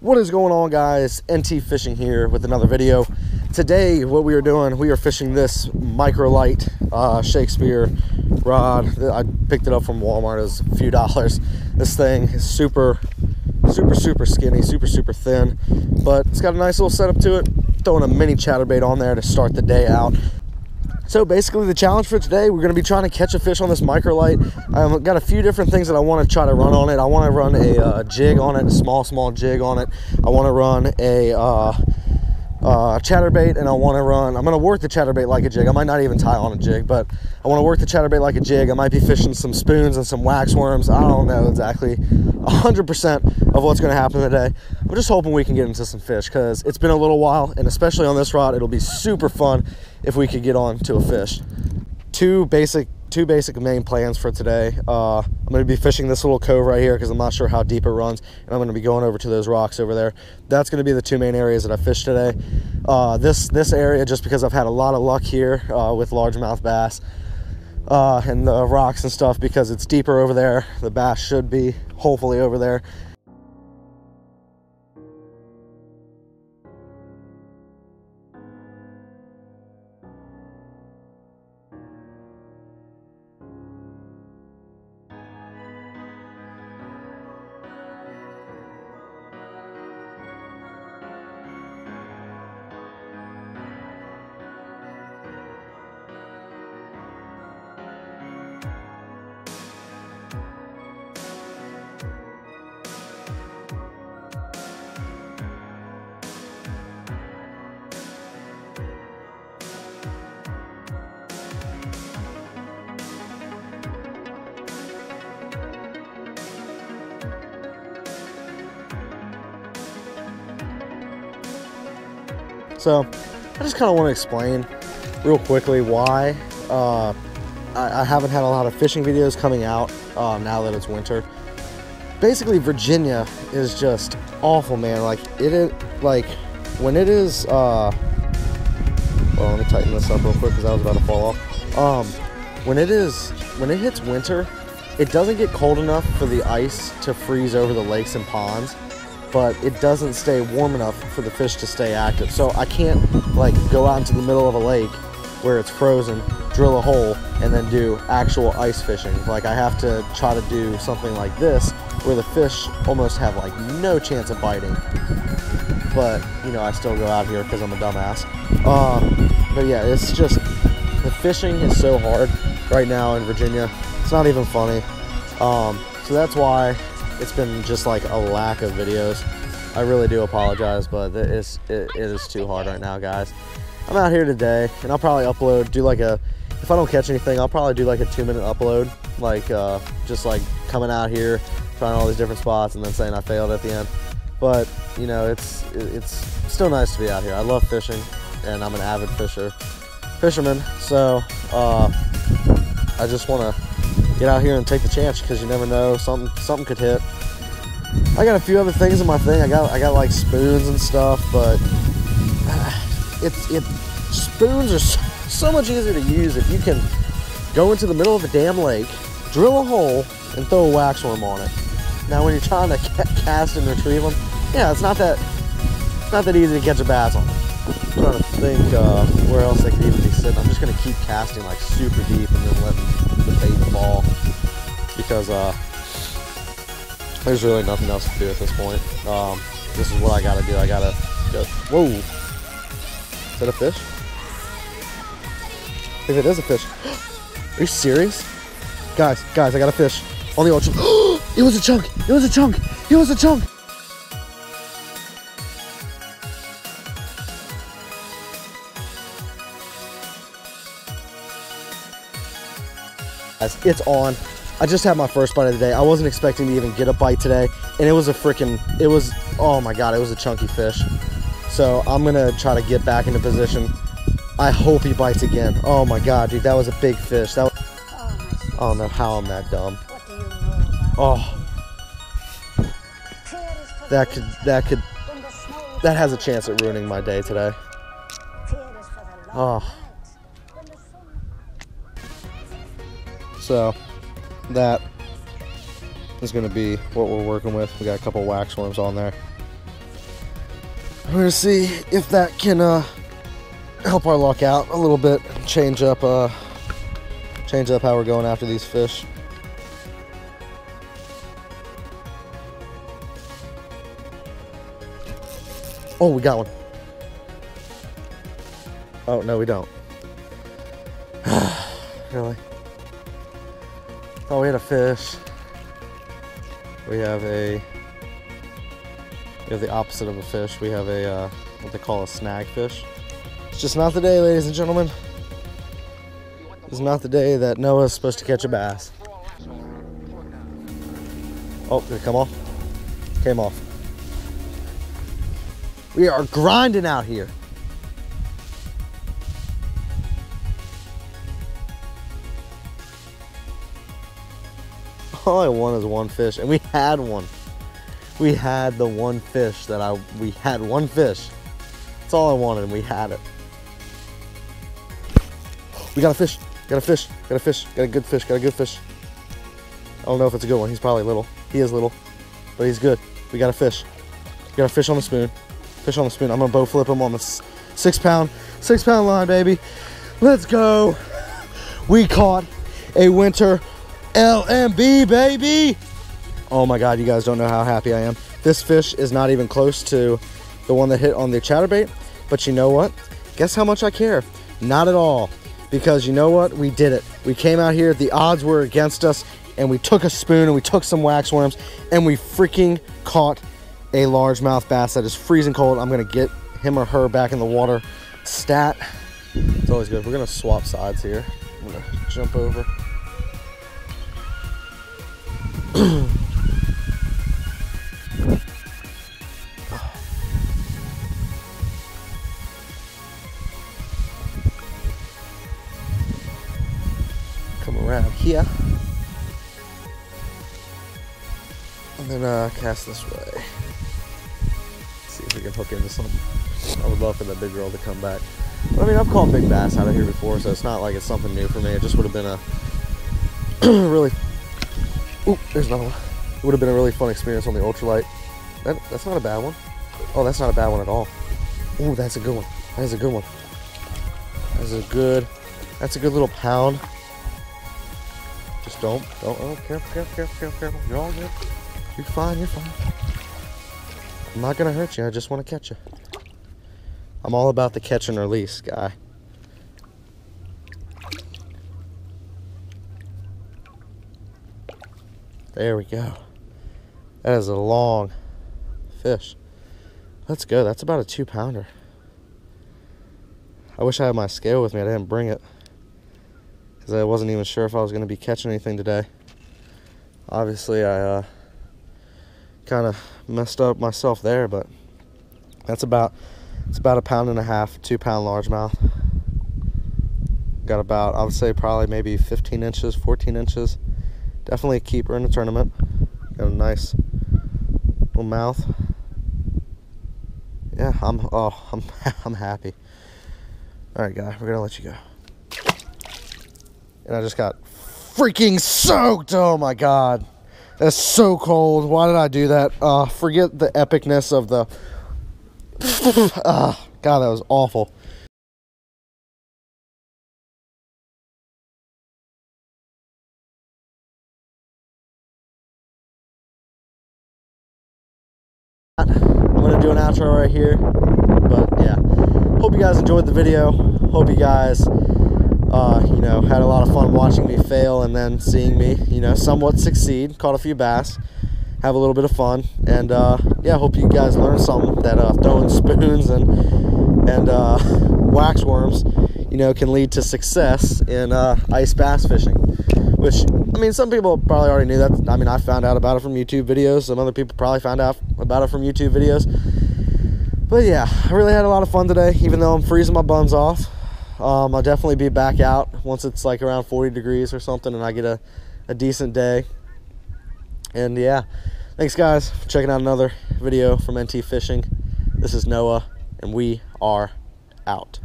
What is going on guys? NT Fishing here with another video. Today what we are doing, we are fishing this Microlite uh, Shakespeare rod. I picked it up from Walmart, it was a few dollars. This thing is super, super, super skinny, super, super thin, but it's got a nice little setup to it. Throwing a mini chatterbait on there to start the day out. So basically the challenge for today, we're gonna be trying to catch a fish on this microlight. I've got a few different things that I wanna try to run on it. I wanna run a uh, jig on it, a small, small jig on it. I wanna run a uh, uh, chatterbait and I want to run. I'm going to work the chatterbait like a jig. I might not even tie on a jig, but I want to work the chatterbait like a jig. I might be fishing some spoons and some wax worms. I don't know exactly 100% of what's going to happen today. I'm just hoping we can get into some fish because it's been a little while, and especially on this rod, it'll be super fun if we could get on to a fish. Two basic two basic main plans for today. Uh, I'm going to be fishing this little cove right here because I'm not sure how deep it runs, and I'm going to be going over to those rocks over there. That's going to be the two main areas that I fish today. Uh, this this area, just because I've had a lot of luck here uh, with largemouth bass uh, and the rocks and stuff, because it's deeper over there. The bass should be hopefully over there. So I just kind of want to explain real quickly why uh, I, I, haven't had a lot of fishing videos coming out uh, now that it's winter. Basically, Virginia is just awful, man. Like it is like when it is. Uh, well, let me tighten this up real quick because I was about to fall off. Um, when it is when it hits winter, it doesn't get cold enough for the ice to freeze over the lakes and ponds but it doesn't stay warm enough for the fish to stay active. So I can't like go out into the middle of a lake where it's frozen, drill a hole, and then do actual ice fishing. Like I have to try to do something like this where the fish almost have like no chance of biting. But, you know, I still go out here because I'm a dumbass. Um, but yeah, it's just, the fishing is so hard right now in Virginia. It's not even funny. Um, so that's why it's been just like a lack of videos. I really do apologize, but it is, it, it is too hard right now, guys. I'm out here today, and I'll probably upload, do like a, if I don't catch anything, I'll probably do like a two minute upload, like uh, just like coming out here, trying all these different spots, and then saying I failed at the end. But, you know, it's, it's still nice to be out here. I love fishing, and I'm an avid fisher, fisherman, so uh, I just want to get out here and take the chance because you never know something something could hit. I got a few other things in my thing. I got I got like spoons and stuff, but it's it spoons are so, much easier to use if you can go into the middle of a damn lake, drill a hole, and throw a wax worm on it. Now, when you're trying to cast and retrieve them, yeah, it's not that it's not that easy to catch a bass on. To think uh, where else they could even be sitting. I'm just gonna keep casting like super deep and then letting the bait fall because uh, there's really nothing else to do at this point. Um, this is what I gotta do. I gotta go. Whoa! Is that a fish? I think it is a fish. Are you serious? Guys, guys, I got a fish on the ocean. it was a chunk! It was a chunk! It was a chunk! It's on. I just had my first bite of the day. I wasn't expecting to even get a bite today. And it was a freaking, it was, oh my God, it was a chunky fish. So I'm gonna try to get back into position. I hope he bites again. Oh my God, dude, that was a big fish. That was, I don't know how I'm that dumb. Oh. That could, that could, that has a chance at ruining my day today. Oh. So that is going to be what we're working with. We got a couple wax worms on there. We're gonna see if that can uh, help our luck out a little bit, change up, uh, change up how we're going after these fish. Oh, we got one. Oh, no, we don't. really? Oh, we had a fish. We have a. We have the opposite of a fish. We have a uh, what they call a snag fish. It's just not the day, ladies and gentlemen. It's not the day that Noah's supposed to catch a bass. Oh, did it come off? Came off. We are grinding out here. All I want is one fish, and we had one. We had the one fish that I, we had one fish. That's all I wanted, and we had it. We got a fish, got a fish, got a fish, got a good fish, got a good fish. I don't know if it's a good one. He's probably little. He is little, but he's good. We got a fish. got a fish on the spoon. Fish on the spoon. I'm gonna bow flip him on the six pound, six pound line, baby. Let's go. We caught a winter LMB, baby. Oh my God, you guys don't know how happy I am. This fish is not even close to the one that hit on the chatterbait, but you know what? Guess how much I care? Not at all, because you know what? We did it. We came out here, the odds were against us, and we took a spoon and we took some wax worms, and we freaking caught a largemouth bass that is freezing cold. I'm gonna get him or her back in the water. Stat, it's always good. We're gonna swap sides here. I'm gonna jump over. Come around here. And then uh, cast this way. see if we can hook into something. I would love for that big girl to come back. I mean, I've caught big bass out of here before, so it's not like it's something new for me. It just would have been a really Ooh, there's another one. It would have been a really fun experience on the ultralight. That, that's not a bad one. Oh, that's not a bad one at all. Ooh, that's a good one. That is a good one. That's a good, that's a good little pound. Just don't, don't, oh, careful, careful, careful, careful, careful. You're all good. You're fine, you're fine. I'm not gonna hurt you, I just wanna catch you. I'm all about the catch and release guy. There we go. That is a long fish. Let's go. That's about a two pounder. I wish I had my scale with me. I didn't bring it. Because I wasn't even sure if I was going to be catching anything today. Obviously, I uh, kind of messed up myself there, but that's about it's about a pound and a half, two pound largemouth. Got about, I would say probably maybe 15 inches, 14 inches Definitely a keeper in the tournament. Got a nice little mouth. Yeah, I'm oh I'm I'm happy. Alright guy, we're gonna let you go. And I just got freaking soaked! Oh my god. That's so cold. Why did I do that? Uh forget the epicness of the uh, God, that was awful. Gonna do an outro right here, but yeah. Hope you guys enjoyed the video. Hope you guys, uh, you know, had a lot of fun watching me fail and then seeing me, you know, somewhat succeed. Caught a few bass, have a little bit of fun, and uh, yeah, hope you guys learned something that uh, throwing spoons and and uh, wax worms, you know, can lead to success in uh, ice bass fishing. Which I mean, some people probably already knew that. I mean, I found out about it from YouTube videos. Some other people probably found out about it from YouTube videos. But yeah, I really had a lot of fun today, even though I'm freezing my buns off. Um, I'll definitely be back out once it's like around 40 degrees or something and I get a, a decent day. And yeah, thanks guys for checking out another video from NT Fishing. This is Noah, and we are out.